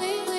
Please.